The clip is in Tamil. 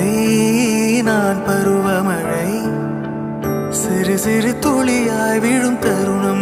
காலை நான் பருவமழை. சிறு சிறு துளியாய் விழும் தருணம்